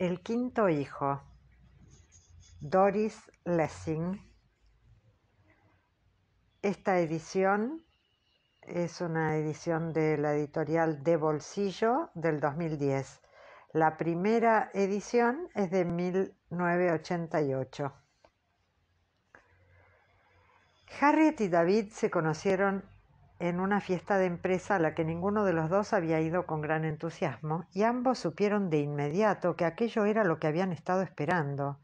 El quinto hijo, Doris Lessing. Esta edición es una edición de la editorial De Bolsillo del 2010. La primera edición es de 1988. Harriet y David se conocieron en una fiesta de empresa a la que ninguno de los dos había ido con gran entusiasmo, y ambos supieron de inmediato que aquello era lo que habían estado esperando,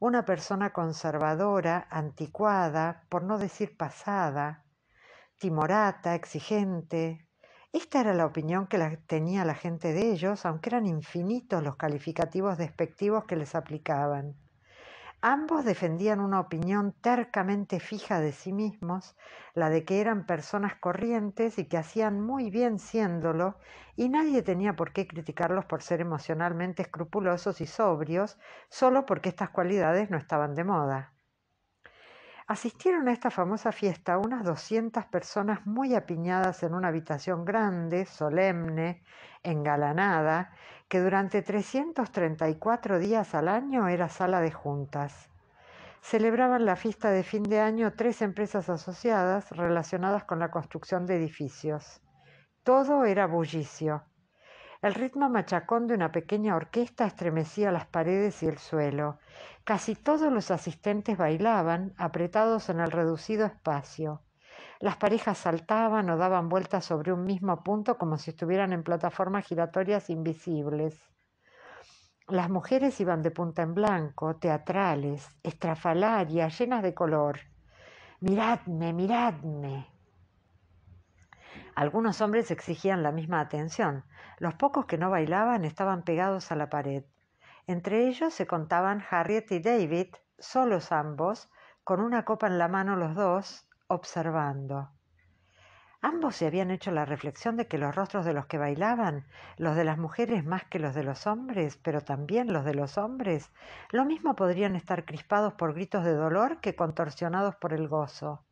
una persona conservadora, anticuada, por no decir pasada, timorata, exigente. Esta era la opinión que tenía la gente de ellos, aunque eran infinitos los calificativos despectivos que les aplicaban. Ambos defendían una opinión tercamente fija de sí mismos, la de que eran personas corrientes y que hacían muy bien siéndolo, y nadie tenía por qué criticarlos por ser emocionalmente escrupulosos y sobrios, solo porque estas cualidades no estaban de moda. Asistieron a esta famosa fiesta unas doscientas personas muy apiñadas en una habitación grande, solemne, engalanada, que durante 334 días al año era sala de juntas. Celebraban la fiesta de fin de año tres empresas asociadas relacionadas con la construcción de edificios. Todo era bullicio. El ritmo machacón de una pequeña orquesta estremecía las paredes y el suelo. Casi todos los asistentes bailaban, apretados en el reducido espacio. Las parejas saltaban o daban vueltas sobre un mismo punto como si estuvieran en plataformas giratorias invisibles. Las mujeres iban de punta en blanco, teatrales, estrafalarias, llenas de color. Miradme, miradme. Algunos hombres exigían la misma atención. Los pocos que no bailaban estaban pegados a la pared. Entre ellos se contaban Harriet y David, solos ambos, con una copa en la mano los dos, observando. Ambos se habían hecho la reflexión de que los rostros de los que bailaban, los de las mujeres más que los de los hombres, pero también los de los hombres, lo mismo podrían estar crispados por gritos de dolor que contorsionados por el gozo.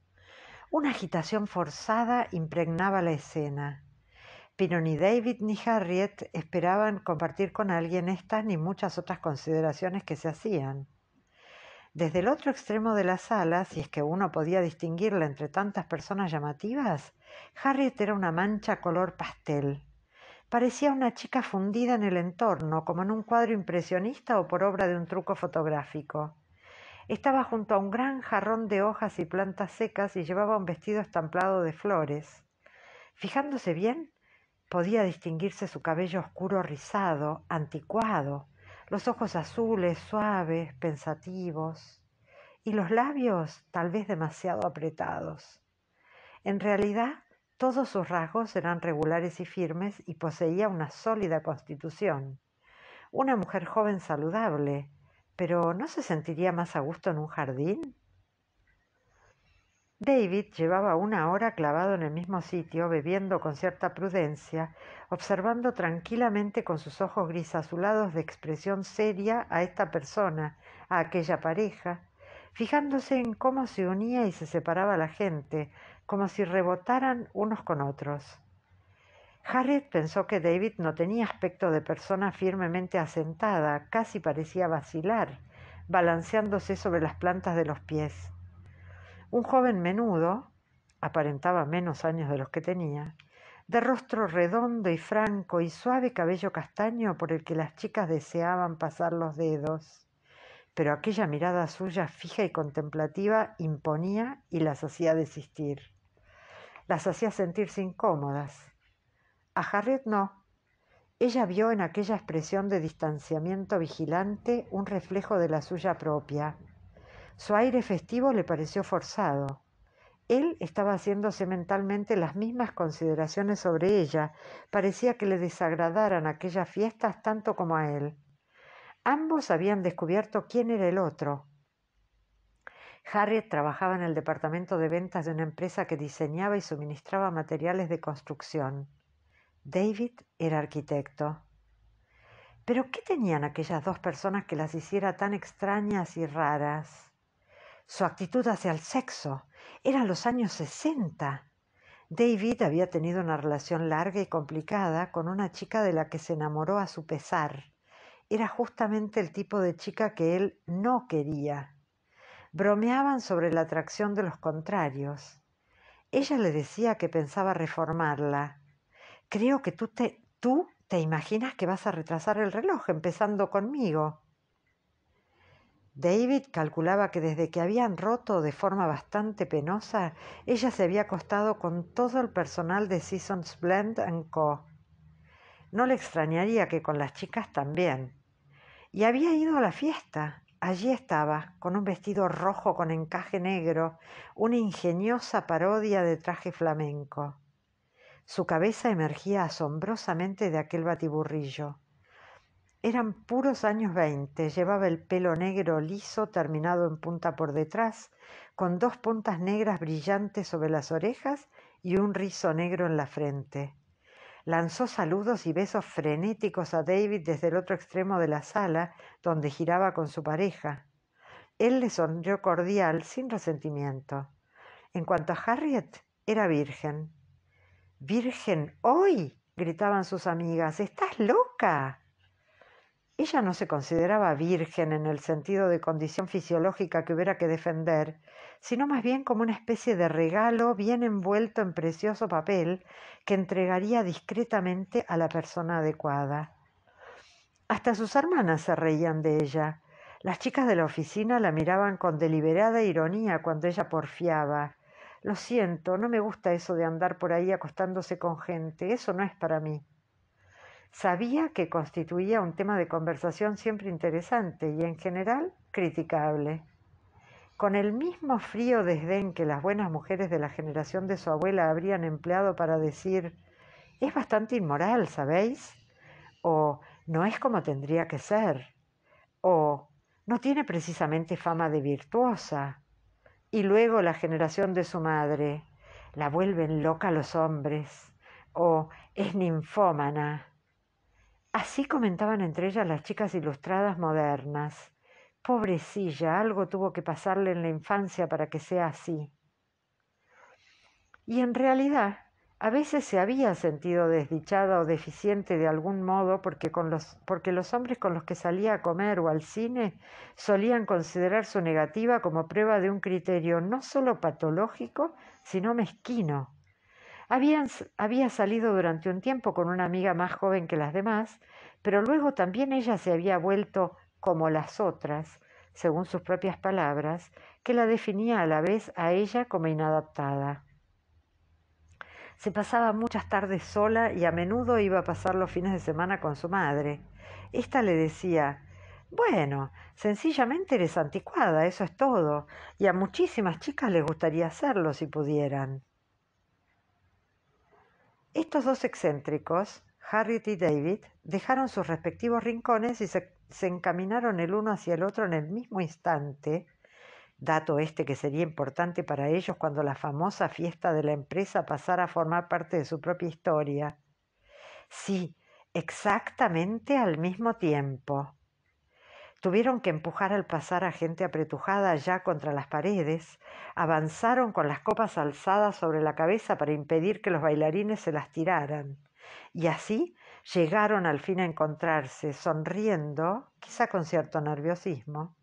Una agitación forzada impregnaba la escena. Pero ni David ni Harriet esperaban compartir con alguien estas ni muchas otras consideraciones que se hacían. Desde el otro extremo de la sala, si es que uno podía distinguirla entre tantas personas llamativas, Harriet era una mancha color pastel. Parecía una chica fundida en el entorno, como en un cuadro impresionista o por obra de un truco fotográfico. Estaba junto a un gran jarrón de hojas y plantas secas y llevaba un vestido estamplado de flores. Fijándose bien, podía distinguirse su cabello oscuro rizado, anticuado, los ojos azules, suaves, pensativos, y los labios tal vez demasiado apretados. En realidad, todos sus rasgos eran regulares y firmes y poseía una sólida constitución. Una mujer joven saludable, pero ¿no se sentiría más a gusto en un jardín? David llevaba una hora clavado en el mismo sitio, bebiendo con cierta prudencia, observando tranquilamente con sus ojos gris azulados de expresión seria a esta persona, a aquella pareja, fijándose en cómo se unía y se separaba la gente, como si rebotaran unos con otros. Harriet pensó que David no tenía aspecto de persona firmemente asentada, casi parecía vacilar, balanceándose sobre las plantas de los pies. Un joven menudo, aparentaba menos años de los que tenía, de rostro redondo y franco y suave cabello castaño por el que las chicas deseaban pasar los dedos. Pero aquella mirada suya fija y contemplativa imponía y las hacía desistir. Las hacía sentirse incómodas a Harriet no. Ella vio en aquella expresión de distanciamiento vigilante un reflejo de la suya propia. Su aire festivo le pareció forzado. Él estaba haciéndose mentalmente las mismas consideraciones sobre ella. Parecía que le desagradaran aquellas fiestas tanto como a él. Ambos habían descubierto quién era el otro. Harriet trabajaba en el departamento de ventas de una empresa que diseñaba y suministraba materiales de construcción. David era arquitecto. Pero ¿qué tenían aquellas dos personas que las hiciera tan extrañas y raras? Su actitud hacia el sexo. Eran los años sesenta. David había tenido una relación larga y complicada con una chica de la que se enamoró a su pesar. era justamente el tipo de chica que él no quería. Bromeaban sobre la atracción de los contrarios. Ella le decía que pensaba reformarla. Creo que tú te, tú te imaginas que vas a retrasar el reloj empezando conmigo. David calculaba que desde que habían roto de forma bastante penosa, ella se había acostado con todo el personal de Seasons Blend Co. No le extrañaría que con las chicas también. Y había ido a la fiesta. Allí estaba, con un vestido rojo con encaje negro, una ingeniosa parodia de traje flamenco. Su cabeza emergía asombrosamente de aquel batiburrillo. Eran puros años veinte, llevaba el pelo negro liso terminado en punta por detrás, con dos puntas negras brillantes sobre las orejas y un rizo negro en la frente. Lanzó saludos y besos frenéticos a David desde el otro extremo de la sala, donde giraba con su pareja. Él le sonrió cordial, sin resentimiento. En cuanto a Harriet, era virgen. Virgen hoy, gritaban sus amigas, ¿estás loca? Ella no se consideraba virgen en el sentido de condición fisiológica que hubiera que defender, sino más bien como una especie de regalo bien envuelto en precioso papel que entregaría discretamente a la persona adecuada. Hasta sus hermanas se reían de ella. Las chicas de la oficina la miraban con deliberada ironía cuando ella porfiaba. Lo siento, no me gusta eso de andar por ahí acostándose con gente, eso no es para mí. Sabía que constituía un tema de conversación siempre interesante y en general criticable. Con el mismo frío desdén que las buenas mujeres de la generación de su abuela habrían empleado para decir es bastante inmoral, ¿sabéis? o no es como tendría que ser, o no tiene precisamente fama de virtuosa. Y luego la generación de su madre, la vuelven loca los hombres, o es ninfómana, Así comentaban entre ellas las chicas ilustradas modernas. Pobrecilla, algo tuvo que pasarle en la infancia para que sea así. Y en realidad, a veces se había sentido desdichada o deficiente de algún modo porque, con los, porque los hombres con los que salía a comer o al cine solían considerar su negativa como prueba de un criterio no solo patológico, sino mezquino había salido durante un tiempo con una amiga más joven que las demás, pero luego también ella se había vuelto como las otras, según sus propias palabras, que la definía a la vez a ella como inadaptada. Se pasaba muchas tardes sola y a menudo iba a pasar los fines de semana con su madre. Esta le decía Bueno, sencillamente eres anticuada, eso es todo, y a muchísimas chicas les gustaría hacerlo si pudieran. Estos dos excéntricos, Harriet y David, dejaron sus respectivos rincones y se, encaminaron el uno hacia el otro en el mismo instante, dato este que sería importante para ellos cuando la famosa fiesta de la empresa pasara a formar parte de su propia historia. Sí, exactamente al mismo tiempo. Tuvieron que empujar al pasar a gente apretujada ya contra las paredes, avanzaron con las copas alzadas sobre la cabeza para impedir que los bailarines se las tiraran, y así llegaron al fin a encontrarse, sonriendo, quizá con cierto nerviosismo.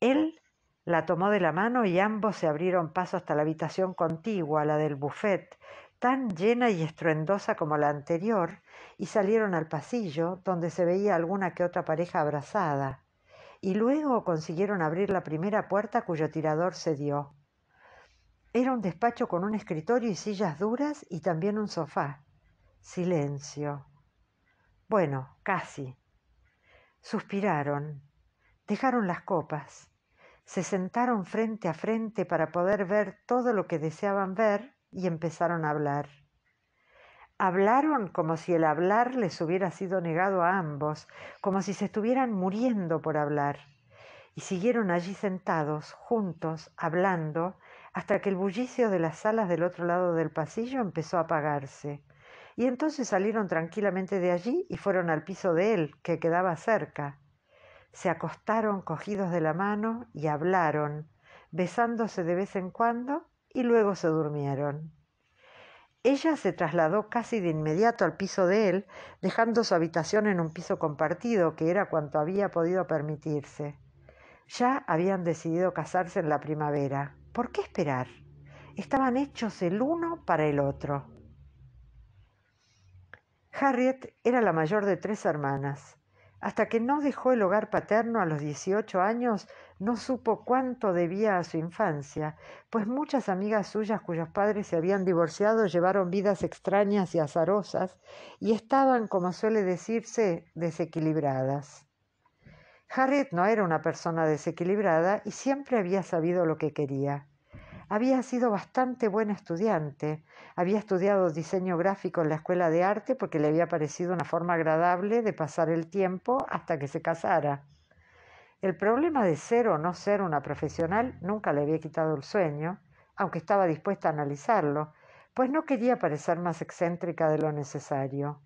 Él la tomó de la mano y ambos se abrieron paso hasta la habitación contigua, la del buffet, tan llena y estruendosa como la anterior, y salieron al pasillo, donde se veía alguna que otra pareja abrazada y luego consiguieron abrir la primera puerta cuyo tirador se dio. Era un despacho con un escritorio y sillas duras y también un sofá. Silencio. Bueno, casi. Suspiraron, dejaron las copas, se sentaron frente a frente para poder ver todo lo que deseaban ver y empezaron a hablar. Hablaron como si el hablar les hubiera sido negado a ambos, como si se estuvieran muriendo por hablar. Y siguieron allí sentados, juntos, hablando, hasta que el bullicio de las salas del otro lado del pasillo empezó a apagarse. Y entonces salieron tranquilamente de allí y fueron al piso de él, que quedaba cerca. Se acostaron cogidos de la mano y hablaron, besándose de vez en cuando, y luego se durmieron. Ella se trasladó casi de inmediato al piso de él, dejando su habitación en un piso compartido, que era cuanto había podido permitirse. Ya habían decidido casarse en la primavera. ¿Por qué esperar? Estaban hechos el uno para el otro. Harriet era la mayor de tres hermanas. Hasta que no dejó el hogar paterno a los 18 años, no supo cuánto debía a su infancia, pues muchas amigas suyas cuyos padres se habían divorciado llevaron vidas extrañas y azarosas y estaban, como suele decirse, desequilibradas. Harriet no era una persona desequilibrada y siempre había sabido lo que quería. Había sido bastante buena estudiante, había estudiado diseño gráfico en la escuela de arte porque le había parecido una forma agradable de pasar el tiempo hasta que se casara. El problema de ser o no ser una profesional nunca le había quitado el sueño, aunque estaba dispuesta a analizarlo, pues no quería parecer más excéntrica de lo necesario.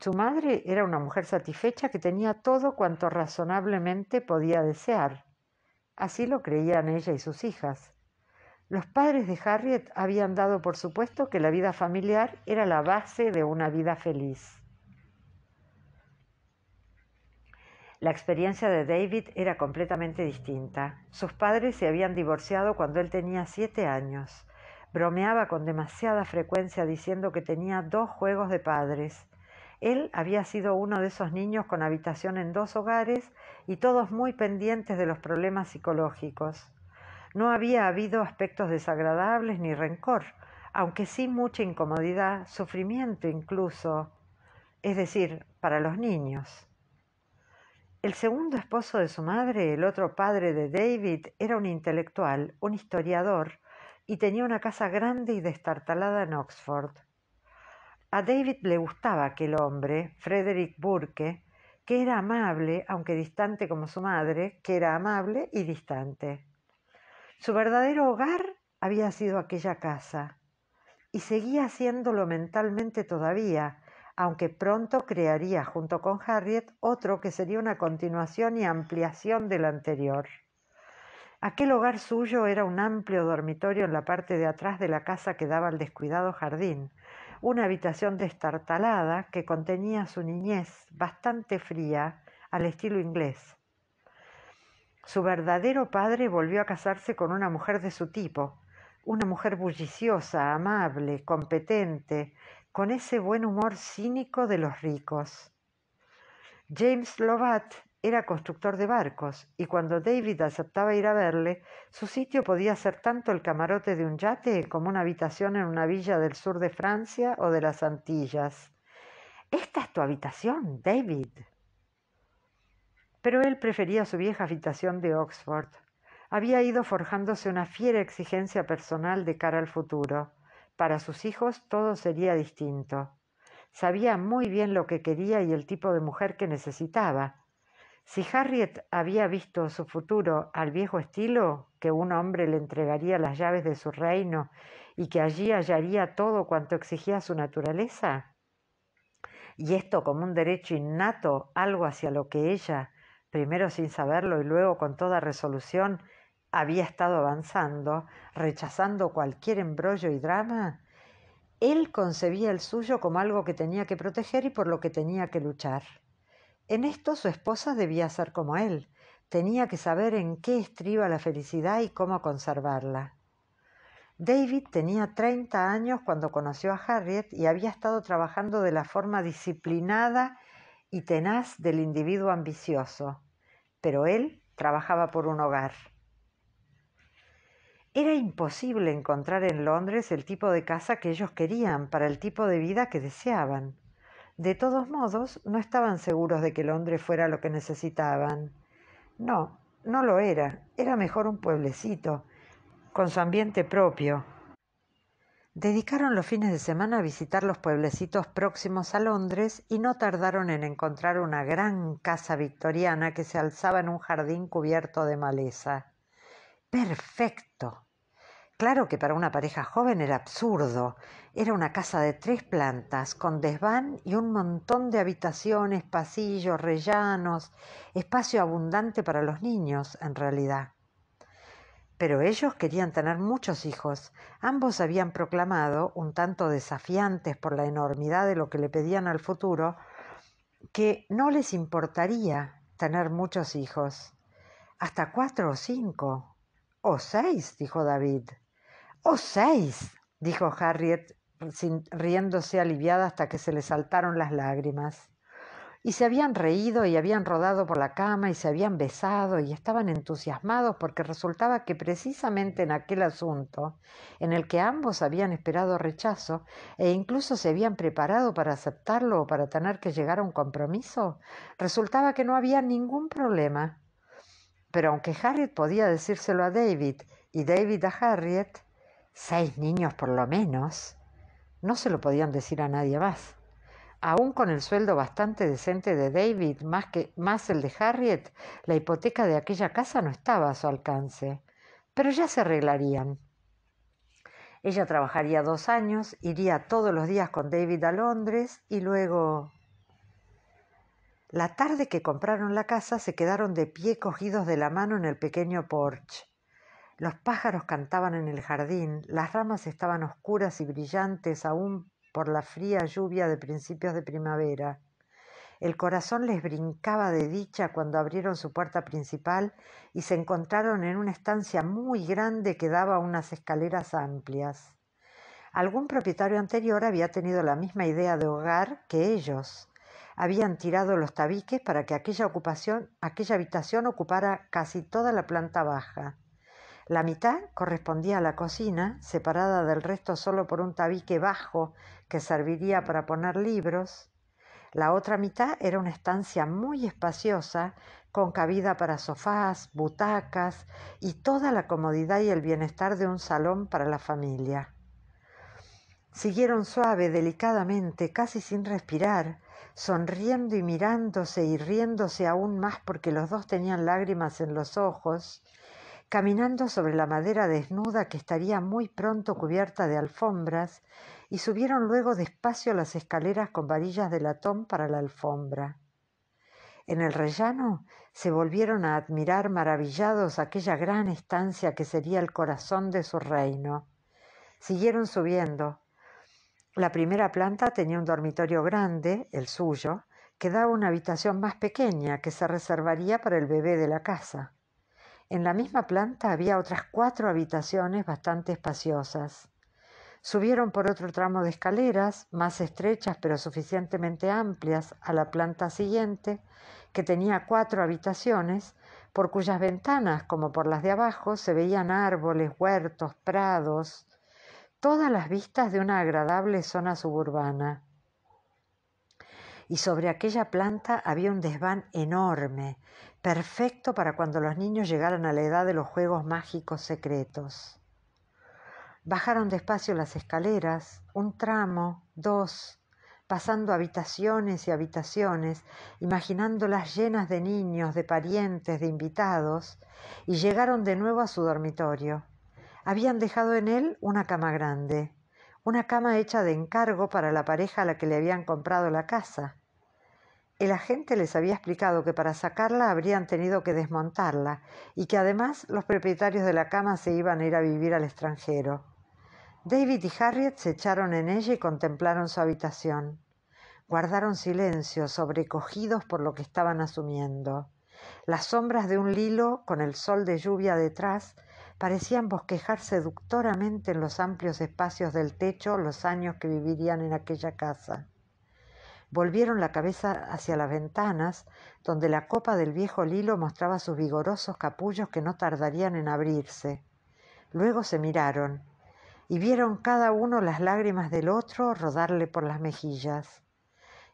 Su madre era una mujer satisfecha que tenía todo cuanto razonablemente podía desear. Así lo creían ella y sus hijas. Los padres de Harriet habían dado por supuesto que la vida familiar era la base de una vida feliz. La experiencia de David era completamente distinta. Sus padres se habían divorciado cuando él tenía siete años. Bromeaba con demasiada frecuencia diciendo que tenía dos juegos de padres. Él había sido uno de esos niños con habitación en dos hogares y todos muy pendientes de los problemas psicológicos. No había habido aspectos desagradables ni rencor, aunque sí mucha incomodidad, sufrimiento incluso, es decir, para los niños. El segundo esposo de su madre, el otro padre de David, era un intelectual, un historiador, y tenía una casa grande y destartalada en Oxford. A David le gustaba aquel hombre, Frederick Burke, que era amable, aunque distante como su madre, que era amable y distante. Su verdadero hogar había sido aquella casa, y seguía haciéndolo mentalmente todavía, aunque pronto crearía junto con Harriet otro que sería una continuación y ampliación del anterior. Aquel hogar suyo era un amplio dormitorio en la parte de atrás de la casa que daba al descuidado jardín, una habitación destartalada que contenía su niñez bastante fría al estilo inglés. Su verdadero padre volvió a casarse con una mujer de su tipo, una mujer bulliciosa, amable, competente, con ese buen humor cínico de los ricos. James Lovat era constructor de barcos y cuando David aceptaba ir a verle, su sitio podía ser tanto el camarote de un yate como una habitación en una villa del sur de Francia o de las Antillas. ¿Esta es tu habitación, David? Pero él prefería su vieja habitación de Oxford. Había ido forjándose una fiera exigencia personal de cara al futuro. Para sus hijos todo sería distinto. Sabía muy bien lo que quería y el tipo de mujer que necesitaba. Si Harriet había visto su futuro al viejo estilo, que un hombre le entregaría las llaves de su reino y que allí hallaría todo cuanto exigía su naturaleza, y esto como un derecho innato, algo hacia lo que ella, primero sin saberlo y luego con toda resolución, había estado avanzando, rechazando cualquier embrollo y drama, él concebía el suyo como algo que tenía que proteger y por lo que tenía que luchar. En esto su esposa debía ser como él, tenía que saber en qué estriba la felicidad y cómo conservarla. David tenía treinta años cuando conoció a Harriet y había estado trabajando de la forma disciplinada y tenaz del individuo ambicioso, pero él trabajaba por un hogar. Era imposible encontrar en Londres el tipo de casa que ellos querían para el tipo de vida que deseaban. De todos modos, no estaban seguros de que Londres fuera lo que necesitaban. No, no lo era. Era mejor un pueblecito, con su ambiente propio, Dedicaron los fines de semana a visitar los pueblecitos próximos a Londres y no tardaron en encontrar una gran casa victoriana que se alzaba en un jardín cubierto de maleza. Perfecto. Claro que para una pareja joven era absurdo. Era una casa de tres plantas, con desván y un montón de habitaciones, pasillos, rellanos, espacio abundante para los niños, en realidad. Pero ellos querían tener muchos hijos. Ambos habían proclamado, un tanto desafiantes por la enormidad de lo que le pedían al futuro, que no les importaría tener muchos hijos. Hasta cuatro o cinco. O seis, dijo David. O seis, dijo Harriet, riéndose aliviada hasta que se le saltaron las lágrimas y se habían reído y habían rodado por la cama y se habían besado y estaban entusiasmados porque resultaba que precisamente en aquel asunto, en el que ambos habían esperado rechazo e incluso se habían preparado para aceptarlo o para tener que llegar a un compromiso, resultaba que no había ningún problema. Pero aunque Harriet podía decírselo a David y David a Harriet, seis niños por lo menos, no se lo podían decir a nadie más. Aún con el sueldo bastante decente de David, más, que, más el de Harriet, la hipoteca de aquella casa no estaba a su alcance. Pero ya se arreglarían. Ella trabajaría dos años, iría todos los días con David a Londres y luego... La tarde que compraron la casa se quedaron de pie cogidos de la mano en el pequeño porche. Los pájaros cantaban en el jardín, las ramas estaban oscuras y brillantes aún por la fría lluvia de principios de primavera. El corazón les brincaba de dicha cuando abrieron su puerta principal y se encontraron en una estancia muy grande que daba unas escaleras amplias. Algún propietario anterior había tenido la misma idea de hogar que ellos. Habían tirado los tabiques para que aquella ocupación, aquella habitación ocupara casi toda la planta baja. La mitad correspondía a la cocina, separada del resto solo por un tabique bajo que serviría para poner libros. La otra mitad era una estancia muy espaciosa, con cabida para sofás, butacas y toda la comodidad y el bienestar de un salón para la familia. Siguieron suave, delicadamente, casi sin respirar, sonriendo y mirándose y riéndose aún más porque los dos tenían lágrimas en los ojos, caminando sobre la madera desnuda que estaría muy pronto cubierta de alfombras, y subieron luego despacio las escaleras con varillas de latón para la alfombra. En el rellano se volvieron a admirar maravillados aquella gran estancia que sería el corazón de su reino. Siguieron subiendo. La primera planta tenía un dormitorio grande, el suyo, que daba una habitación más pequeña que se reservaría para el bebé de la casa. En la misma planta había otras cuatro habitaciones bastante espaciosas. Subieron por otro tramo de escaleras, más estrechas pero suficientemente amplias, a la planta siguiente, que tenía cuatro habitaciones, por cuyas ventanas, como por las de abajo, se veían árboles, huertos, prados, todas las vistas de una agradable zona suburbana. Y sobre aquella planta había un desván enorme, perfecto para cuando los niños llegaran a la edad de los juegos mágicos secretos. Bajaron despacio las escaleras, un tramo, dos, pasando habitaciones y habitaciones, imaginándolas llenas de niños, de parientes, de invitados, y llegaron de nuevo a su dormitorio. Habían dejado en él una cama grande, una cama hecha de encargo para la pareja a la que le habían comprado la casa. El agente les había explicado que para sacarla habrían tenido que desmontarla y que además los propietarios de la cama se iban a ir a vivir al extranjero. David y Harriet se echaron en ella y contemplaron su habitación. Guardaron silencio, sobrecogidos por lo que estaban asumiendo. Las sombras de un lilo, con el sol de lluvia detrás, parecían bosquejar seductoramente en los amplios espacios del techo los años que vivirían en aquella casa. Volvieron la cabeza hacia las ventanas, donde la copa del viejo lilo mostraba sus vigorosos capullos que no tardarían en abrirse. Luego se miraron y vieron cada uno las lágrimas del otro rodarle por las mejillas.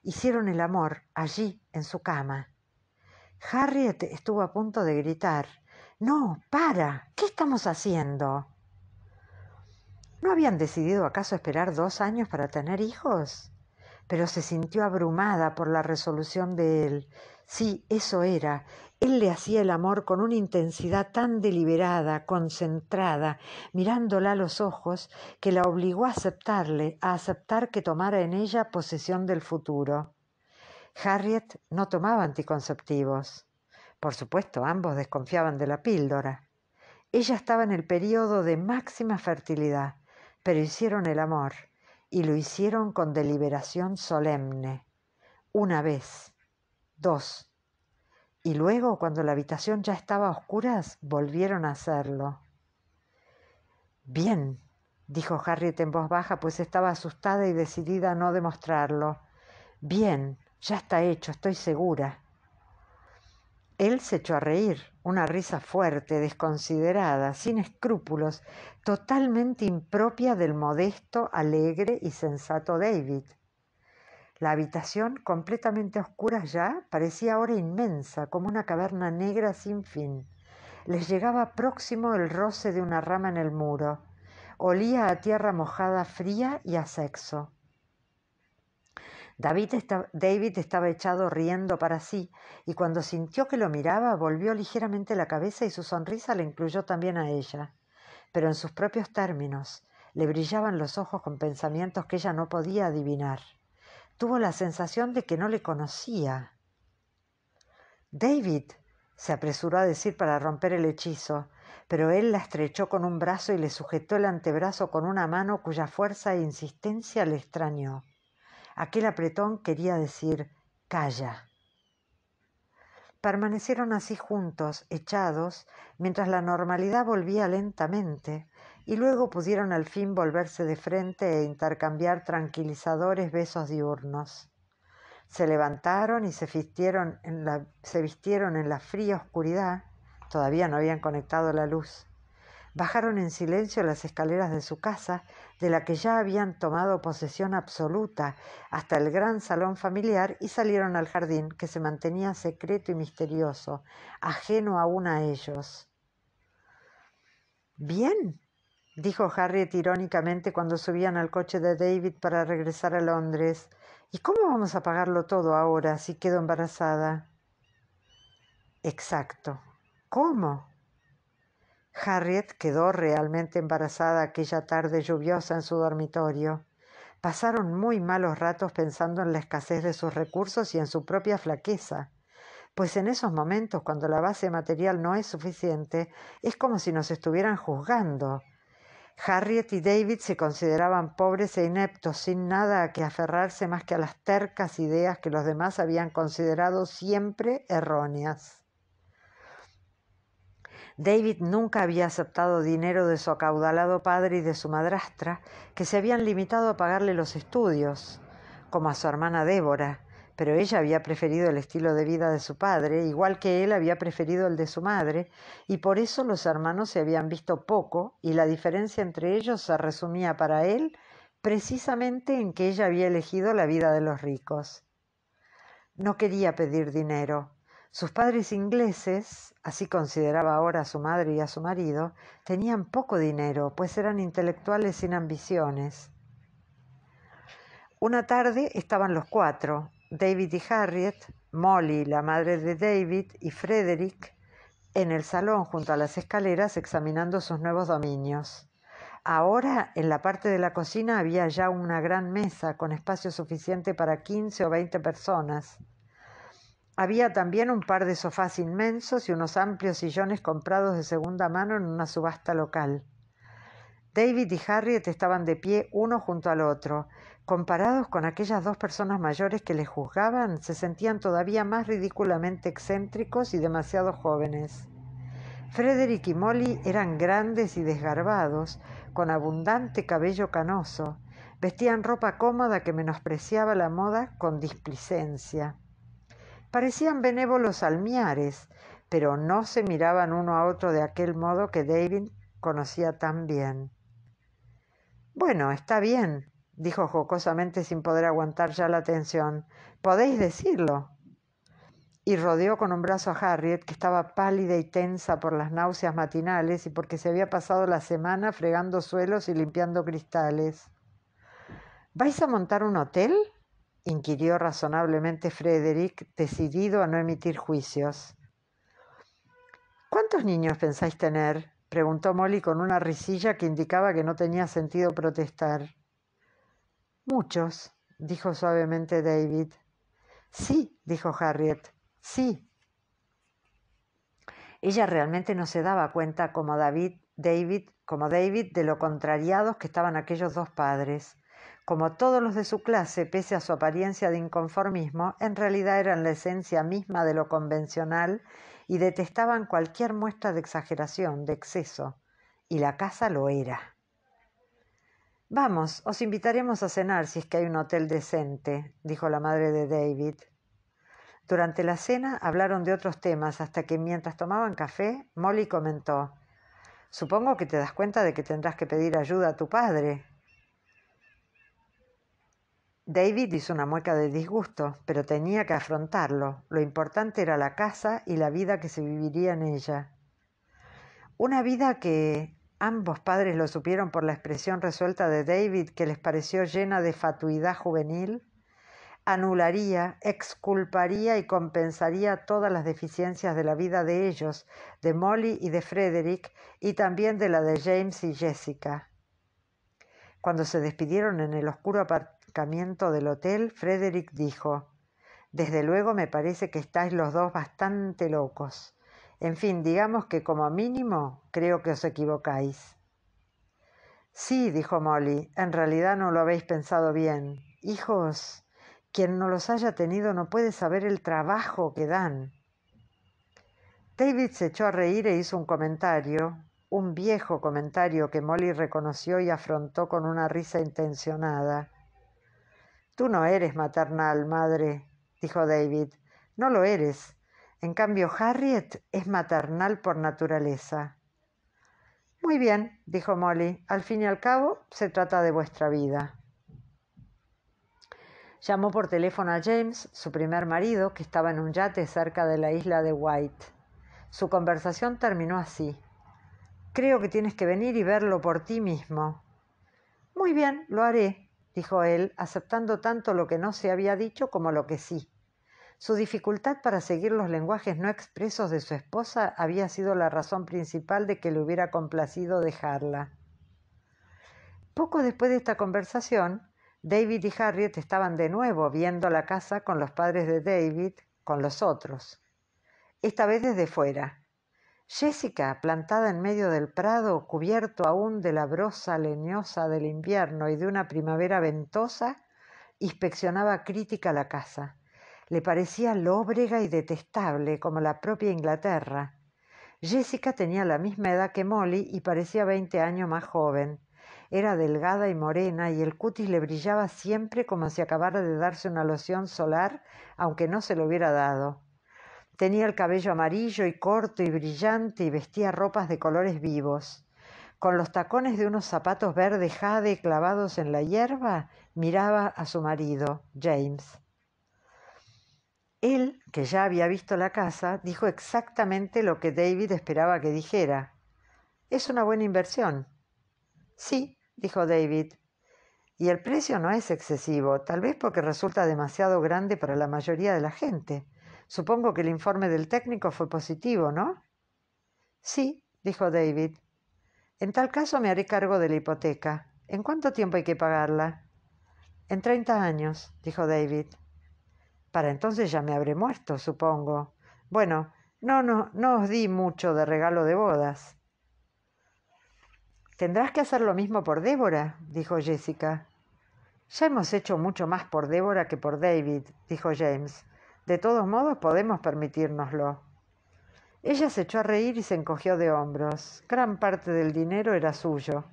Hicieron el amor allí, en su cama. Harriet estuvo a punto de gritar No, para. ¿Qué estamos haciendo? ¿No habían decidido acaso esperar dos años para tener hijos? Pero se sintió abrumada por la resolución de él. Sí, eso era, él le hacía el amor con una intensidad tan deliberada, concentrada, mirándola a los ojos, que la obligó a aceptarle, a aceptar que tomara en ella posesión del futuro. Harriet no tomaba anticonceptivos. Por supuesto, ambos desconfiaban de la píldora. Ella estaba en el período de máxima fertilidad, pero hicieron el amor y lo hicieron con deliberación solemne. Una vez, dos, y luego, cuando la habitación ya estaba a oscuras, volvieron a hacerlo. Bien, dijo Harriet en voz baja, pues estaba asustada y decidida a no demostrarlo. Bien, ya está hecho, estoy segura. Él se echó a reír, una risa fuerte, desconsiderada, sin escrúpulos, totalmente impropia del modesto, alegre y sensato David. La habitación, completamente oscura ya, parecía ahora inmensa, como una caverna negra sin fin. Les llegaba próximo el roce de una rama en el muro. Olía a tierra mojada fría y a sexo. David, David, estaba echado riendo para sí, y cuando sintió que lo miraba, volvió ligeramente la cabeza y su sonrisa le incluyó también a ella, pero en sus propios términos. Le brillaban los ojos con pensamientos que ella no podía adivinar tuvo la sensación de que no le conocía. David, se apresuró a decir para romper el hechizo, pero él la estrechó con un brazo y le sujetó el antebrazo con una mano cuya fuerza e insistencia le extrañó. Aquel apretón quería decir calla. Permanecieron así juntos, echados, mientras la normalidad volvía lentamente, y luego pudieron al fin volverse de frente e intercambiar tranquilizadores besos diurnos. Se levantaron y se vistieron en la, se vistieron en la fría oscuridad, todavía no habían conectado la luz. Bajaron en silencio las escaleras de su casa, de la que ya habían tomado posesión absoluta, hasta el gran salón familiar y salieron al jardín, que se mantenía secreto y misterioso, ajeno aún a ellos. Bien, dijo Harriet irónicamente cuando subían al coche de David para regresar a Londres. ¿Y cómo vamos a pagarlo todo ahora si quedo embarazada? Exacto. ¿Cómo? Harriet quedó realmente embarazada aquella tarde lluviosa en su dormitorio. Pasaron muy malos ratos pensando en la escasez de sus recursos y en su propia flaqueza, pues en esos momentos, cuando la base material no es suficiente, es como si nos estuvieran juzgando, Harriet y David se consideraban pobres e ineptos, sin nada a que aferrarse más que a las tercas ideas que los demás habían considerado siempre erróneas. David nunca había aceptado dinero de su acaudalado padre y de su madrastra, que se habían limitado a pagarle los estudios, como a su hermana Débora, pero ella había preferido el estilo de vida de su padre, igual que él había preferido el de su madre, y por eso los hermanos se habían visto poco, y la diferencia entre ellos se resumía para él precisamente en que ella había elegido la vida de los ricos. No quería pedir dinero. Sus padres ingleses, así consideraba ahora a su madre y a su marido, tenían poco dinero, pues eran intelectuales sin ambiciones. Una tarde estaban los cuatro, David y Harriet, Molly, la madre de David, y Frederick en el salón junto a las escaleras examinando sus nuevos dominios. Ahora en la parte de la cocina había ya una gran mesa con espacio suficiente para quince o veinte personas. Había también un par de sofás inmensos y unos amplios sillones comprados de segunda mano en una subasta local. David y Harriet estaban de pie uno junto al otro, Comparados con aquellas dos personas mayores que les juzgaban, se sentían todavía más ridículamente excéntricos y demasiado jóvenes. Frederick y Molly eran grandes y desgarbados, con abundante cabello canoso. Vestían ropa cómoda que menospreciaba la moda con displicencia. Parecían benévolos almiares, pero no se miraban uno a otro de aquel modo que David conocía tan bien. Bueno, está bien, dijo jocosamente sin poder aguantar ya la atención. Podéis decirlo. Y rodeó con un brazo a Harriet, que estaba pálida y tensa por las náuseas matinales y porque se había pasado la semana fregando suelos y limpiando cristales. ¿Vais a montar un hotel? Inquirió razonablemente Frederick, decidido a no emitir juicios. ¿Cuántos niños pensáis tener? preguntó Molly con una risilla que indicaba que no tenía sentido protestar. Muchos, dijo suavemente David. Sí, dijo Harriet, sí. Ella realmente no se daba cuenta como David, David, como David de lo contrariados que estaban aquellos dos padres. Como todos los de su clase, pese a su apariencia de inconformismo, en realidad eran la esencia misma de lo convencional y detestaban cualquier muestra de exageración, de exceso. Y la casa lo era. Vamos, os invitaremos a cenar si es que hay un hotel decente, dijo la madre de David. Durante la cena hablaron de otros temas hasta que mientras tomaban café, Molly comentó Supongo que te das cuenta de que tendrás que pedir ayuda a tu padre. David hizo una mueca de disgusto, pero tenía que afrontarlo. Lo importante era la casa y la vida que se viviría en ella. Una vida que ambos padres lo supieron por la expresión resuelta de David que les pareció llena de fatuidad juvenil anularía, exculparía y compensaría todas las deficiencias de la vida de ellos, de Molly y de Frederick, y también de la de James y Jessica. Cuando se despidieron en el oscuro del hotel, Frederick dijo Desde luego me parece que estáis los dos bastante locos. En fin, digamos que como mínimo creo que os equivocáis. Sí, dijo Molly, en realidad no lo habéis pensado bien. Hijos, quien no los haya tenido no puede saber el trabajo que dan. David se echó a reír e hizo un comentario, un viejo comentario que Molly reconoció y afrontó con una risa intencionada. Tú no eres maternal, madre, dijo David. No lo eres. En cambio, Harriet es maternal por naturaleza. Muy bien, dijo Molly. Al fin y al cabo, se trata de vuestra vida. Llamó por teléfono a James, su primer marido, que estaba en un yate cerca de la isla de White. Su conversación terminó así. Creo que tienes que venir y verlo por ti mismo. Muy bien, lo haré, dijo él, aceptando tanto lo que no se había dicho como lo que sí. Su dificultad para seguir los lenguajes no expresos de su esposa había sido la razón principal de que le hubiera complacido dejarla. Poco después de esta conversación, David y Harriet estaban de nuevo viendo la casa con los padres de David, con los otros. Esta vez desde fuera. Jessica, plantada en medio del prado, cubierto aún de la brosa leñosa del invierno y de una primavera ventosa, inspeccionaba crítica la casa. Le parecía lóbrega y detestable como la propia Inglaterra. Jessica tenía la misma edad que Molly y parecía veinte años más joven. Era delgada y morena y el cutis le brillaba siempre como si acabara de darse una loción solar, aunque no se lo hubiera dado. Tenía el cabello amarillo y corto y brillante y vestía ropas de colores vivos. Con los tacones de unos zapatos verde jade clavados en la hierba, miraba a su marido, James. Él, que ya había visto la casa, dijo exactamente lo que David esperaba que dijera. Es una buena inversión. Sí, dijo David. Y el precio no es excesivo, tal vez porque resulta demasiado grande para la mayoría de la gente. Supongo que el informe del técnico fue positivo, ¿no? Sí, dijo David. En tal caso me haré cargo de la hipoteca. ¿En cuánto tiempo hay que pagarla? En treinta años, dijo David. Para entonces ya me habré muerto, supongo. Bueno, no, no, no os di mucho de regalo de bodas. Tendrás que hacer lo mismo por Débora, dijo Jessica. Ya hemos hecho mucho más por Débora que por David, dijo James. De todos modos podemos permitírnoslo. Ella se echó a reír y se encogió de hombros. Gran parte del dinero era suyo.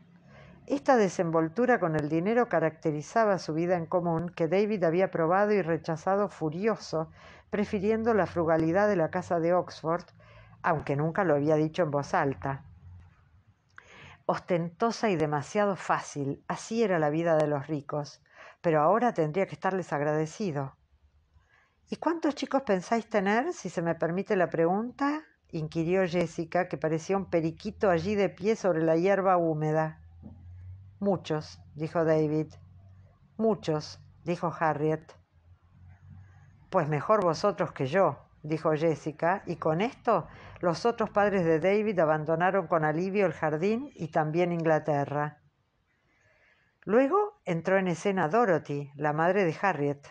Esta desenvoltura con el dinero caracterizaba su vida en común, que David había probado y rechazado furioso, prefiriendo la frugalidad de la casa de Oxford, aunque nunca lo había dicho en voz alta ostentosa y demasiado fácil. Así era la vida de los ricos. Pero ahora tendría que estarles agradecido. ¿Y cuántos chicos pensáis tener, si se me permite la pregunta? inquirió Jessica, que parecía un periquito allí de pie sobre la hierba húmeda. Muchos, dijo David. Muchos, dijo Harriet. Pues mejor vosotros que yo, dijo Jessica, y con esto los otros padres de David abandonaron con alivio el jardín y también Inglaterra. Luego entró en escena Dorothy, la madre de Harriet.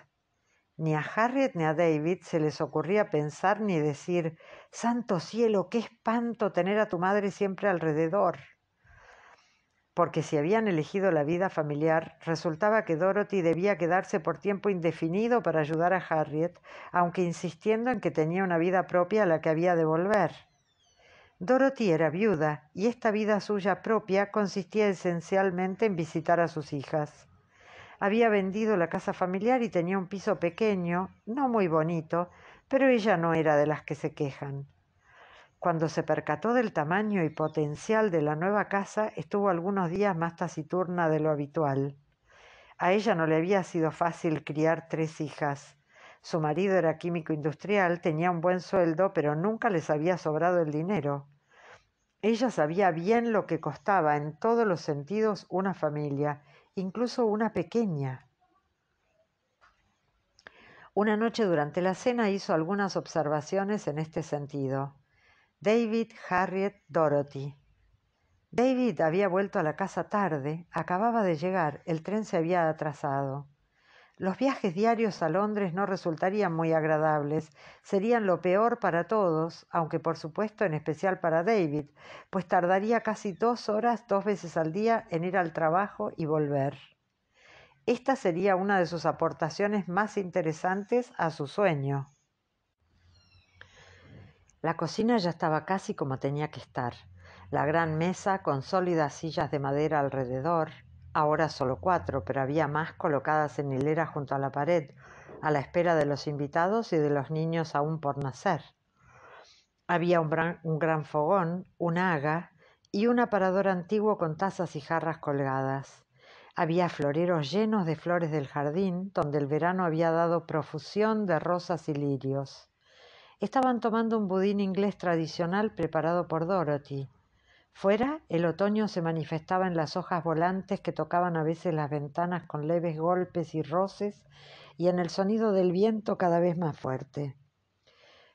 Ni a Harriet ni a David se les ocurría pensar ni decir Santo cielo, qué espanto tener a tu madre siempre alrededor. Porque si habían elegido la vida familiar, resultaba que Dorothy debía quedarse por tiempo indefinido para ayudar a Harriet, aunque insistiendo en que tenía una vida propia a la que había de volver. Dorothy era viuda y esta vida suya propia consistía esencialmente en visitar a sus hijas. Había vendido la casa familiar y tenía un piso pequeño, no muy bonito, pero ella no era de las que se quejan. Cuando se percató del tamaño y potencial de la nueva casa, estuvo algunos días más taciturna de lo habitual. A ella no le había sido fácil criar tres hijas. Su marido era químico industrial, tenía un buen sueldo, pero nunca les había sobrado el dinero. Ella sabía bien lo que costaba en todos los sentidos una familia, incluso una pequeña. Una noche durante la cena hizo algunas observaciones en este sentido. David, Harriet, Dorothy. David había vuelto a la casa tarde, acababa de llegar, el tren se había atrasado. Los viajes diarios a Londres no resultarían muy agradables, serían lo peor para todos, aunque por supuesto en especial para David, pues tardaría casi dos horas dos veces al día en ir al trabajo y volver. Esta sería una de sus aportaciones más interesantes a su sueño. La cocina ya estaba casi como tenía que estar. La gran mesa con sólidas sillas de madera alrededor, ahora solo cuatro, pero había más colocadas en hilera junto a la pared, a la espera de los invitados y de los niños aún por nacer. Había un gran, un gran fogón, un haga y un aparador antiguo con tazas y jarras colgadas. Había floreros llenos de flores del jardín, donde el verano había dado profusión de rosas y lirios. Estaban tomando un budín inglés tradicional preparado por Dorothy, Fuera, el otoño se manifestaba en las hojas volantes que tocaban a veces las ventanas con leves golpes y roces y en el sonido del viento cada vez más fuerte.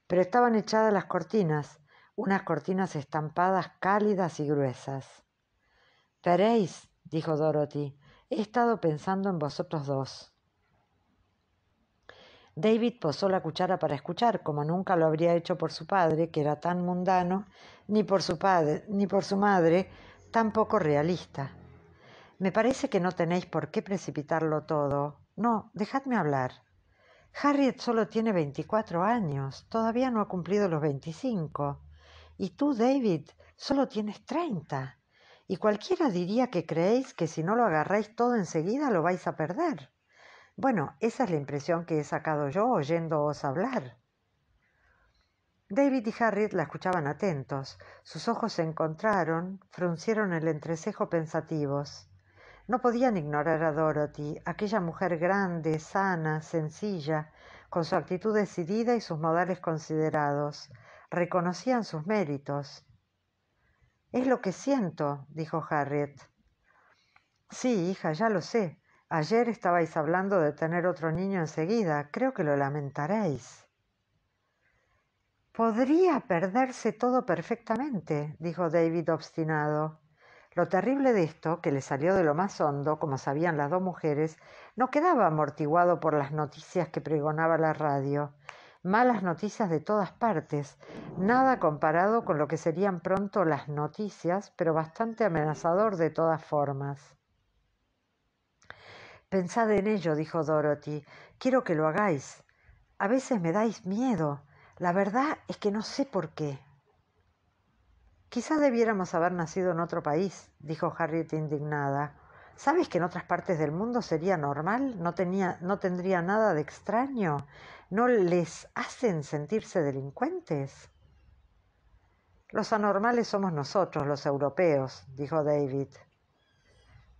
Pero estaban echadas las cortinas, unas cortinas estampadas cálidas y gruesas. Veréis, dijo Dorothy, he estado pensando en vosotros dos. David posó la cuchara para escuchar, como nunca lo habría hecho por su padre, que era tan mundano, ni por su padre, ni por su madre, tan poco realista. Me parece que no tenéis por qué precipitarlo todo. No, dejadme hablar. Harriet solo tiene veinticuatro años, todavía no ha cumplido los veinticinco. Y tú, David, solo tienes treinta. Y cualquiera diría que creéis que si no lo agarráis todo enseguida lo vais a perder. Bueno, esa es la impresión que he sacado yo oyéndoos hablar. David y Harriet la escuchaban atentos. Sus ojos se encontraron, fruncieron el entrecejo pensativos. No podían ignorar a Dorothy, aquella mujer grande, sana, sencilla, con su actitud decidida y sus modales considerados. Reconocían sus méritos. Es lo que siento, dijo Harriet. Sí, hija, ya lo sé. Ayer estabais hablando de tener otro niño enseguida. Creo que lo lamentaréis. Podría perderse todo perfectamente, dijo David obstinado. Lo terrible de esto, que le salió de lo más hondo, como sabían las dos mujeres, no quedaba amortiguado por las noticias que pregonaba la radio. Malas noticias de todas partes, nada comparado con lo que serían pronto las noticias, pero bastante amenazador de todas formas. Pensad en ello, dijo Dorothy. Quiero que lo hagáis. A veces me dais miedo. La verdad es que no sé por qué. Quizá debiéramos haber nacido en otro país, dijo Harriet indignada. ¿Sabes que en otras partes del mundo sería normal? ¿No, tenía, no tendría nada de extraño? ¿No les hacen sentirse delincuentes? Los anormales somos nosotros, los europeos, dijo David.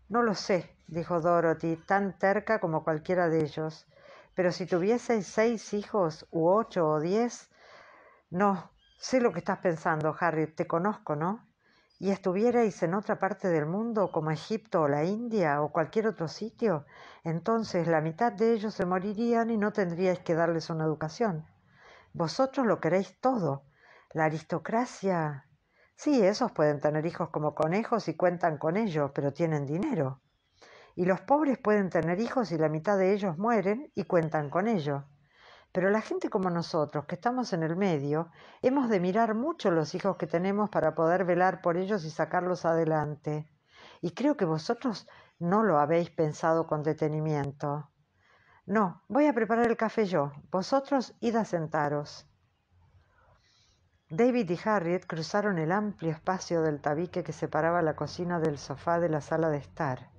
No lo sé, dijo Dorothy, tan terca como cualquiera de ellos. Pero si tuvieseis seis hijos, u ocho o diez. No, sé lo que estás pensando, Harry, te conozco, ¿no? Y estuvierais en otra parte del mundo, como Egipto o la India o cualquier otro sitio, entonces la mitad de ellos se morirían y no tendríais que darles una educación. Vosotros lo queréis todo. La aristocracia. Sí, esos pueden tener hijos como conejos y cuentan con ello, pero tienen dinero y los pobres pueden tener hijos y la mitad de ellos mueren y cuentan con ello. Pero la gente como nosotros, que estamos en el medio, hemos de mirar mucho los hijos que tenemos para poder velar por ellos y sacarlos adelante. Y creo que vosotros no lo habéis pensado con detenimiento. No, voy a preparar el café yo. Vosotros id a sentaros. David y Harriet cruzaron el amplio espacio del tabique que separaba la cocina del sofá de la sala de estar.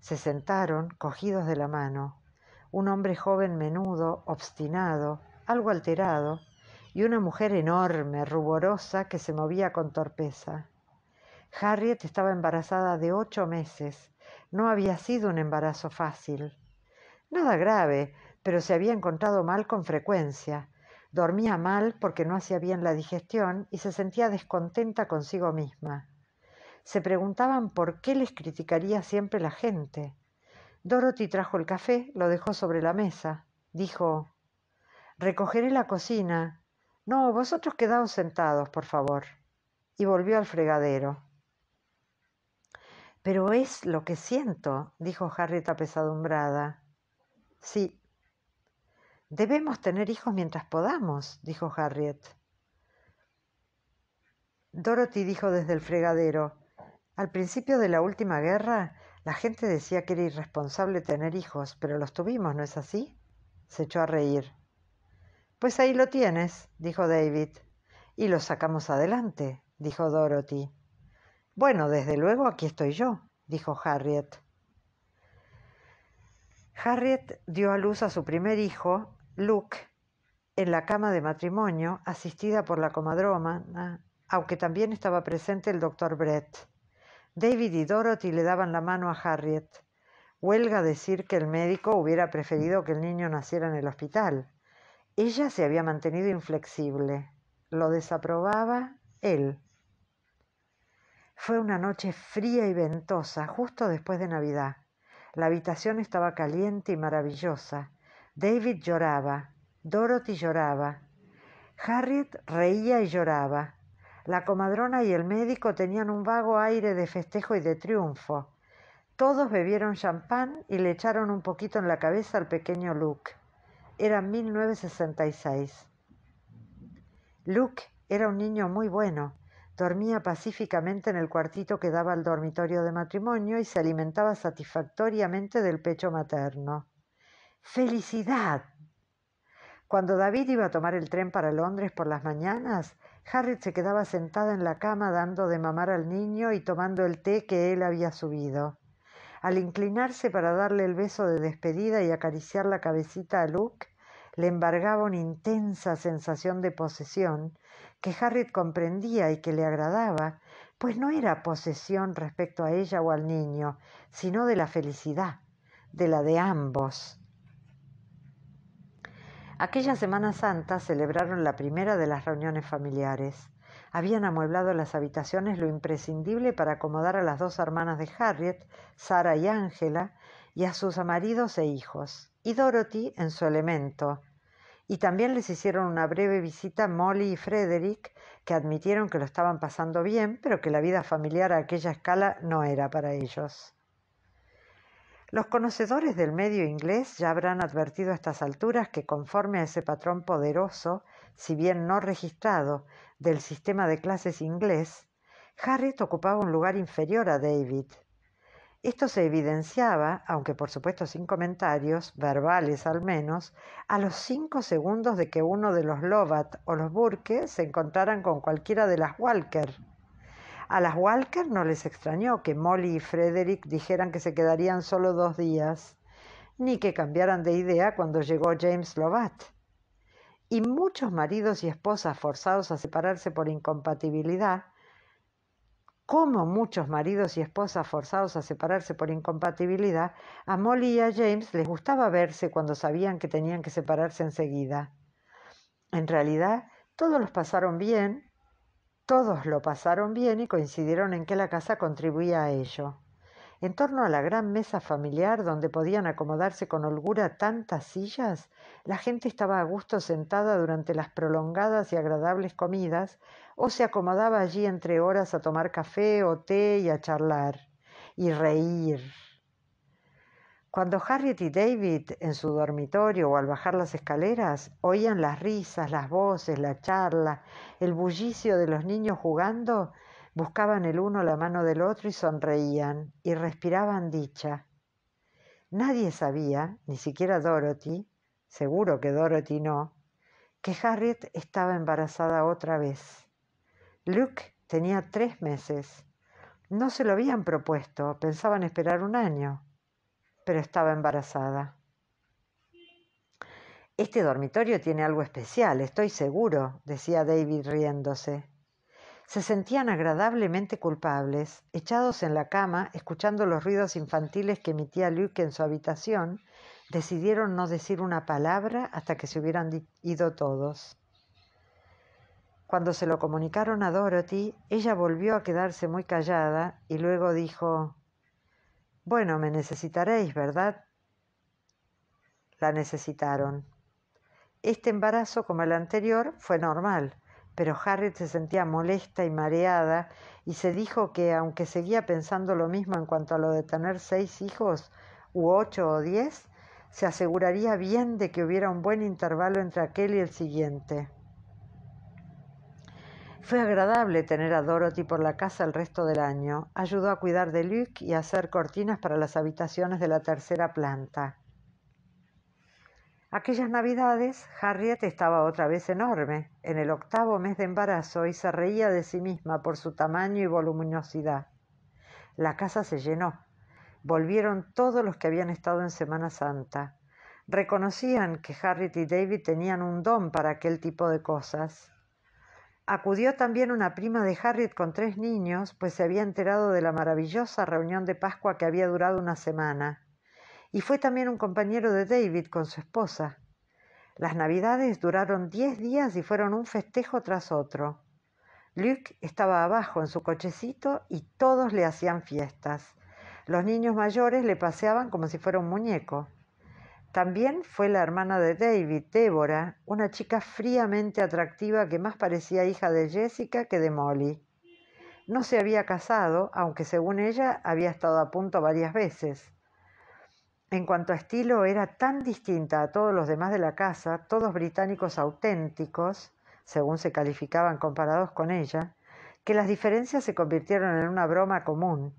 Se sentaron, cogidos de la mano, un hombre joven menudo, obstinado, algo alterado, y una mujer enorme, ruborosa, que se movía con torpeza. Harriet estaba embarazada de ocho meses. No había sido un embarazo fácil. Nada grave, pero se había encontrado mal con frecuencia, Dormía mal porque no hacía bien la digestión y se sentía descontenta consigo misma. Se preguntaban por qué les criticaría siempre la gente. Dorothy trajo el café, lo dejó sobre la mesa. Dijo Recogeré la cocina. No, vosotros quedaos sentados, por favor. Y volvió al fregadero. Pero es lo que siento, dijo Harriet apesadumbrada. Sí, Debemos tener hijos mientras podamos, dijo Harriet. Dorothy dijo desde el fregadero, al principio de la última guerra, la gente decía que era irresponsable tener hijos, pero los tuvimos, ¿no es así? Se echó a reír. Pues ahí lo tienes, dijo David. Y los sacamos adelante, dijo Dorothy. Bueno, desde luego aquí estoy yo, dijo Harriet. Harriet dio a luz a su primer hijo Luke en la cama de matrimonio, asistida por la comadrona, aunque también estaba presente el doctor Brett. David y Dorothy le daban la mano a Harriet. Huelga decir que el médico hubiera preferido que el niño naciera en el hospital. Ella se había mantenido inflexible. Lo desaprobaba él. Fue una noche fría y ventosa, justo después de Navidad. La habitación estaba caliente y maravillosa. David lloraba, Dorothy lloraba, Harriet reía y lloraba. La comadrona y el médico tenían un vago aire de festejo y de triunfo. Todos bebieron champán y le echaron un poquito en la cabeza al pequeño Luke. Era 1966. Luke era un niño muy bueno. Dormía pacíficamente en el cuartito que daba al dormitorio de matrimonio y se alimentaba satisfactoriamente del pecho materno. ¡Felicidad! Cuando David iba a tomar el tren para Londres por las mañanas, Harriet se quedaba sentada en la cama dando de mamar al niño y tomando el té que él había subido. Al inclinarse para darle el beso de despedida y acariciar la cabecita a Luke, le embargaba una intensa sensación de posesión que Harriet comprendía y que le agradaba, pues no era posesión respecto a ella o al niño, sino de la felicidad, de la de ambos. Aquella Semana Santa celebraron la primera de las reuniones familiares. Habían amueblado las habitaciones lo imprescindible para acomodar a las dos hermanas de Harriet, Sara y Ángela, y a sus maridos e hijos, y Dorothy en su elemento. Y también les hicieron una breve visita Molly y Frederick, que admitieron que lo estaban pasando bien, pero que la vida familiar a aquella escala no era para ellos. Los conocedores del medio inglés ya habrán advertido a estas alturas que conforme a ese patrón poderoso, si bien no registrado, del sistema de clases inglés, Harriet ocupaba un lugar inferior a David. Esto se evidenciaba, aunque por supuesto sin comentarios, verbales al menos, a los cinco segundos de que uno de los Lovat o los Burke se encontraran con cualquiera de las Walker. A las Walker no les extrañó que Molly y Frederick dijeran que se quedarían solo dos días, ni que cambiaran de idea cuando llegó James Lovat. Y muchos maridos y esposas forzados a separarse por incompatibilidad, como muchos maridos y esposas forzados a separarse por incompatibilidad, a Molly y a James les gustaba verse cuando sabían que tenían que separarse enseguida. En realidad, todos los pasaron bien todos lo pasaron bien y coincidieron en que la casa contribuía a ello. En torno a la gran mesa familiar donde podían acomodarse con holgura tantas sillas, la gente estaba a gusto sentada durante las prolongadas y agradables comidas o se acomodaba allí entre horas a tomar café o té y a charlar y reír. Cuando Harriet y David en su dormitorio o al bajar las escaleras oían las risas, las voces, la charla, el bullicio de los niños jugando, buscaban el uno la mano del otro y sonreían y respiraban dicha. Nadie sabía, ni siquiera Dorothy, seguro que Dorothy no, que Harriet estaba embarazada otra vez. Luke tenía tres meses. No se lo habían propuesto, pensaban esperar un año pero estaba embarazada. Este dormitorio tiene algo especial, estoy seguro, decía David riéndose. Se sentían agradablemente culpables, echados en la cama, escuchando los ruidos infantiles que emitía Luke en su habitación, decidieron no decir una palabra hasta que se hubieran ido todos. Cuando se lo comunicaron a Dorothy, ella volvió a quedarse muy callada y luego dijo bueno, me necesitaréis, ¿verdad? La necesitaron. Este embarazo, como el anterior, fue normal, pero Harriet se sentía molesta y mareada y se dijo que, aunque seguía pensando lo mismo en cuanto a lo de tener seis hijos, u ocho o diez, se aseguraría bien de que hubiera un buen intervalo entre aquel y el siguiente. Fue agradable tener a Dorothy por la casa el resto del año. Ayudó a cuidar de Luke y a hacer cortinas para las habitaciones de la tercera planta. Aquellas navidades, Harriet estaba otra vez enorme, en el octavo mes de embarazo, y se reía de sí misma por su tamaño y voluminosidad. La casa se llenó. Volvieron todos los que habían estado en Semana Santa. Reconocían que Harriet y David tenían un don para aquel tipo de cosas. Acudió también una prima de Harriet con tres niños, pues se había enterado de la maravillosa reunión de Pascua que había durado una semana. Y fue también un compañero de David con su esposa. Las navidades duraron diez días y fueron un festejo tras otro. Luke estaba abajo en su cochecito y todos le hacían fiestas. Los niños mayores le paseaban como si fuera un muñeco. También fue la hermana de David, Débora, una chica fríamente atractiva que más parecía hija de Jessica que de Molly. No se había casado, aunque según ella había estado a punto varias veces. En cuanto a estilo, era tan distinta a todos los demás de la casa, todos británicos auténticos, según se calificaban comparados con ella, que las diferencias se convirtieron en una broma común.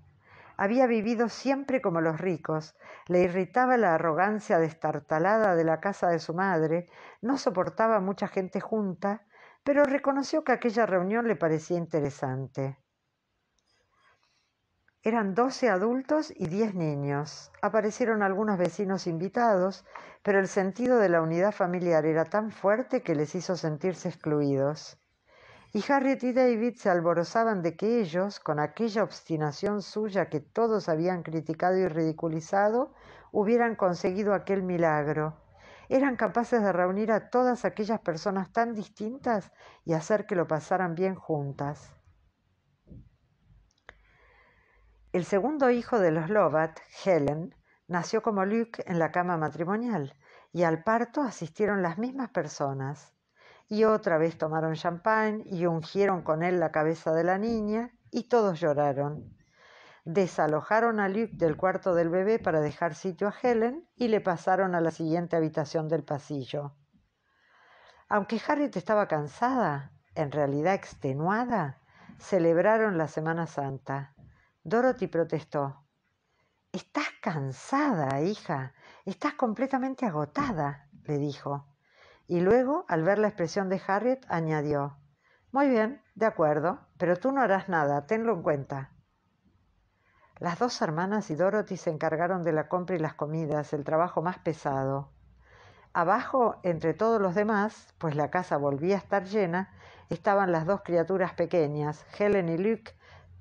Había vivido siempre como los ricos, le irritaba la arrogancia destartalada de la casa de su madre, no soportaba mucha gente junta, pero reconoció que aquella reunión le parecía interesante. Eran doce adultos y diez niños. Aparecieron algunos vecinos invitados, pero el sentido de la unidad familiar era tan fuerte que les hizo sentirse excluidos y Harriet y David se alborozaban de que ellos, con aquella obstinación suya que todos habían criticado y ridiculizado, hubieran conseguido aquel milagro. Eran capaces de reunir a todas aquellas personas tan distintas y hacer que lo pasaran bien juntas. El segundo hijo de los Lovat, Helen, nació como Luke en la cama matrimonial, y al parto asistieron las mismas personas y otra vez tomaron champán y ungieron con él la cabeza de la niña y todos lloraron. Desalojaron a Luke del cuarto del bebé para dejar sitio a Helen y le pasaron a la siguiente habitación del pasillo. Aunque Harriet estaba cansada, en realidad extenuada, celebraron la Semana Santa. Dorothy protestó. Estás cansada, hija. Estás completamente agotada, le dijo y luego, al ver la expresión de Harriet, añadió Muy bien, de acuerdo, pero tú no harás nada, tenlo en cuenta. Las dos hermanas y Dorothy se encargaron de la compra y las comidas, el trabajo más pesado. Abajo, entre todos los demás, pues la casa volvía a estar llena, estaban las dos criaturas pequeñas, Helen y Luke,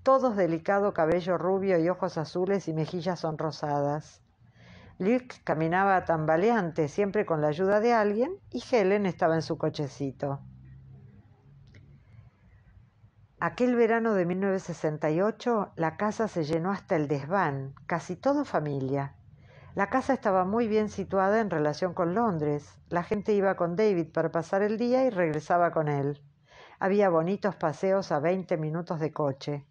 todos delicado cabello rubio y ojos azules y mejillas sonrosadas. Luke caminaba tambaleante, siempre con la ayuda de alguien, y Helen estaba en su cochecito. Aquel verano de 1968 la casa se llenó hasta el desván, casi todo familia. La casa estaba muy bien situada en relación con Londres. La gente iba con David para pasar el día y regresaba con él. Había bonitos paseos a veinte minutos de coche.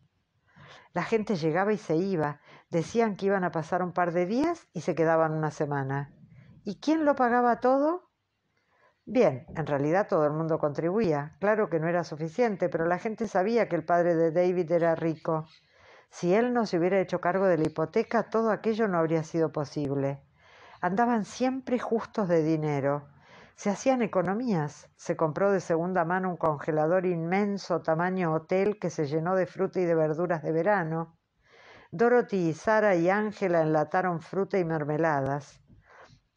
La gente llegaba y se iba, decían que iban a pasar un par de días y se quedaban una semana. ¿Y quién lo pagaba todo? Bien, en realidad todo el mundo contribuía. Claro que no era suficiente, pero la gente sabía que el padre de David era rico. Si él no se hubiera hecho cargo de la hipoteca, todo aquello no habría sido posible. Andaban siempre justos de dinero. Se hacían economías. Se compró de segunda mano un congelador inmenso tamaño hotel que se llenó de fruta y de verduras de verano. Dorothy, Sara y Ángela enlataron fruta y mermeladas.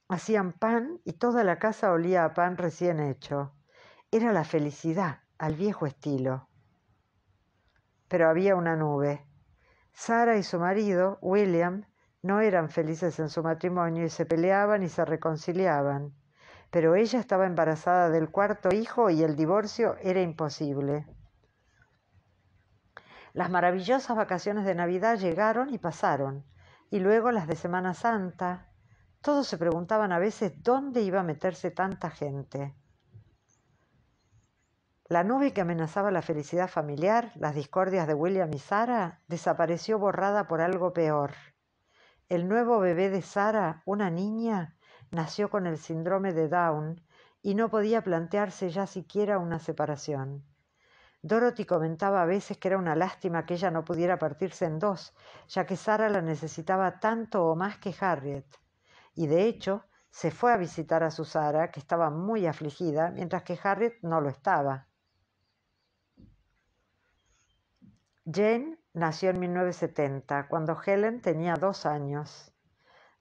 Hacían pan y toda la casa olía a pan recién hecho. Era la felicidad, al viejo estilo. Pero había una nube. Sara y su marido, William, no eran felices en su matrimonio y se peleaban y se reconciliaban, pero ella estaba embarazada del cuarto hijo y el divorcio era imposible. Las maravillosas vacaciones de Navidad llegaron y pasaron, y luego las de Semana Santa. Todos se preguntaban a veces dónde iba a meterse tanta gente. La nube que amenazaba la felicidad familiar, las discordias de William y Sara, desapareció borrada por algo peor. El nuevo bebé de Sara, una niña, nació con el síndrome de Down y no podía plantearse ya siquiera una separación. Dorothy comentaba a veces que era una lástima que ella no pudiera partirse en dos, ya que Sara la necesitaba tanto o más que Harriet. Y de hecho, se fue a visitar a su Sara, que estaba muy afligida, mientras que Harriet no lo estaba. Jane Nació en 1970, cuando Helen tenía dos años.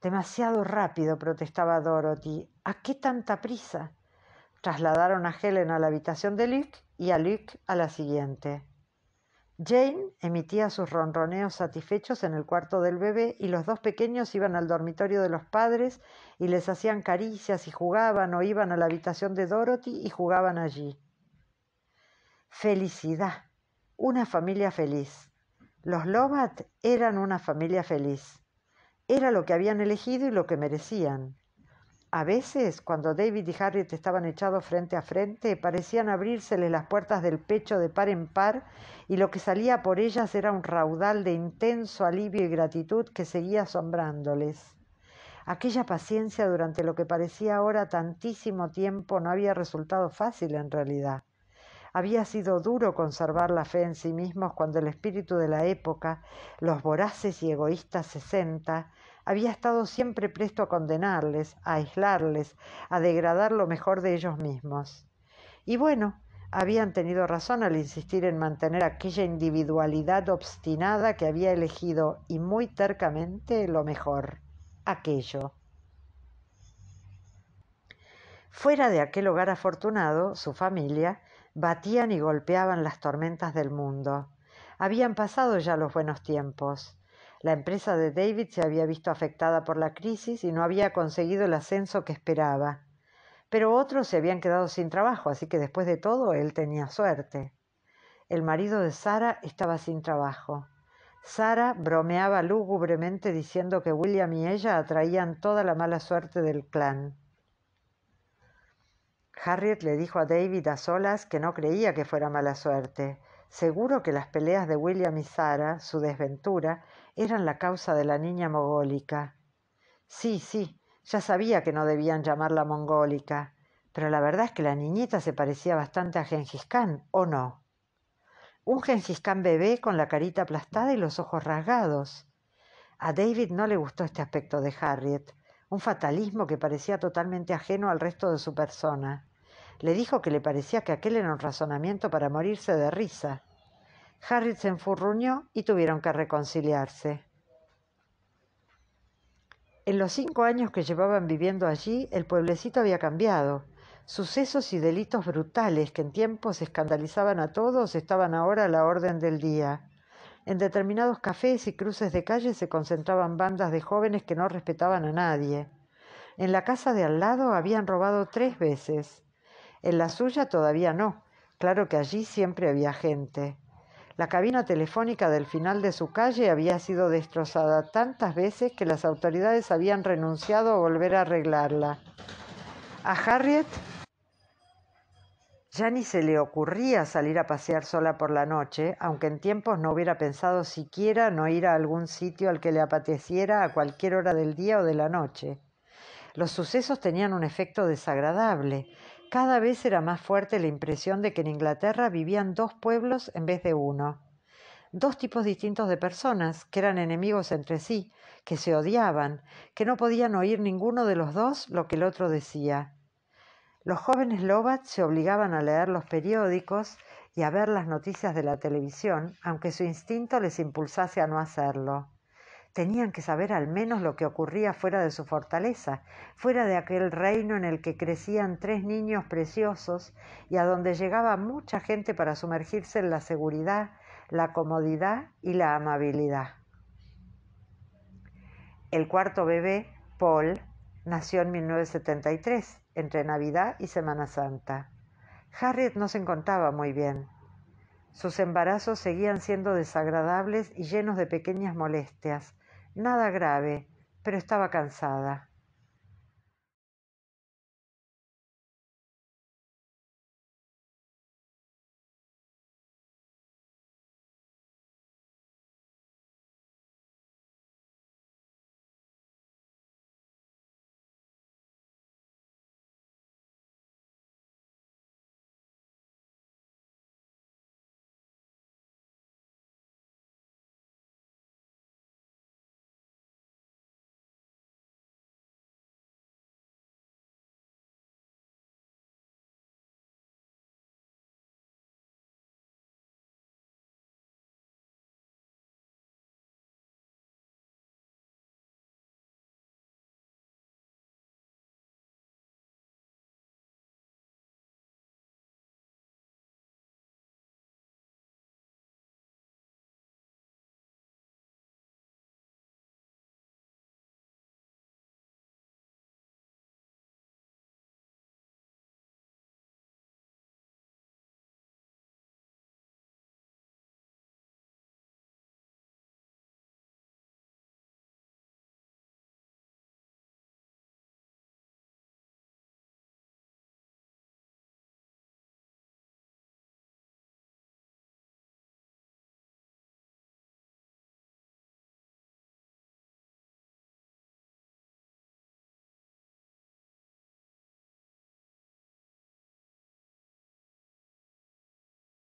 Demasiado rápido, protestaba Dorothy. ¿A qué tanta prisa? Trasladaron a Helen a la habitación de Luke y a Luke a la siguiente. Jane emitía sus ronroneos satisfechos en el cuarto del bebé y los dos pequeños iban al dormitorio de los padres y les hacían caricias y jugaban o iban a la habitación de Dorothy y jugaban allí. Felicidad, una familia feliz. Los Lovat eran una familia feliz. Era lo que habían elegido y lo que merecían. A veces, cuando David y Harriet estaban echados frente a frente, parecían abrírseles las puertas del pecho de par en par, y lo que salía por ellas era un raudal de intenso alivio y gratitud que seguía asombrándoles. Aquella paciencia durante lo que parecía ahora tantísimo tiempo no había resultado fácil en realidad. Había sido duro conservar la fe en sí mismos cuando el espíritu de la época, los voraces y egoístas sesenta, había estado siempre presto a condenarles, a aislarles, a degradar lo mejor de ellos mismos. Y bueno, habían tenido razón al insistir en mantener aquella individualidad obstinada que había elegido y muy tercamente lo mejor, aquello. Fuera de aquel hogar afortunado, su familia, batían y golpeaban las tormentas del mundo. Habían pasado ya los buenos tiempos. La empresa de David se había visto afectada por la crisis y no había conseguido el ascenso que esperaba. Pero otros se habían quedado sin trabajo, así que después de todo él tenía suerte. El marido de Sara estaba sin trabajo. Sara bromeaba lúgubremente diciendo que William y ella atraían toda la mala suerte del clan. Harriet le dijo a David a solas que no creía que fuera mala suerte. Seguro que las peleas de William y Sara, su desventura, eran la causa de la niña mogólica. Sí, sí, ya sabía que no debían llamarla mongólica, pero la verdad es que la niñita se parecía bastante a Gengis Khan, ¿o no? Un Gengis Khan bebé con la carita aplastada y los ojos rasgados. A David no le gustó este aspecto de Harriet, un fatalismo que parecía totalmente ajeno al resto de su persona. Le dijo que le parecía que aquel era un razonamiento para morirse de risa. Harriet se enfurruñó y tuvieron que reconciliarse. En los cinco años que llevaban viviendo allí, el pueblecito había cambiado. Sucesos y delitos brutales que en tiempos escandalizaban a todos estaban ahora a la orden del día. En determinados cafés y cruces de calle se concentraban bandas de jóvenes que no respetaban a nadie. En la casa de al lado habían robado tres veces. En la suya todavía no. Claro que allí siempre había gente. La cabina telefónica del final de su calle había sido destrozada tantas veces que las autoridades habían renunciado a volver a arreglarla. A Harriet Ya ni se le ocurría salir a pasear sola por la noche, aunque en tiempos no hubiera pensado siquiera no ir a algún sitio al que le apeteciera a cualquier hora del día o de la noche. Los sucesos tenían un efecto desagradable. Cada vez era más fuerte la impresión de que en Inglaterra vivían dos pueblos en vez de uno. Dos tipos distintos de personas, que eran enemigos entre sí, que se odiaban, que no podían oír ninguno de los dos lo que el otro decía. Los jóvenes Lovat se obligaban a leer los periódicos y a ver las noticias de la televisión, aunque su instinto les impulsase a no hacerlo. Tenían que saber al menos lo que ocurría fuera de su fortaleza, fuera de aquel reino en el que crecían tres niños preciosos y a donde llegaba mucha gente para sumergirse en la seguridad, la comodidad y la amabilidad. El cuarto bebé, Paul, nació en 1973 entre Navidad y Semana Santa. Harriet no se encontraba muy bien. Sus embarazos seguían siendo desagradables y llenos de pequeñas molestias. Nada grave, pero estaba cansada.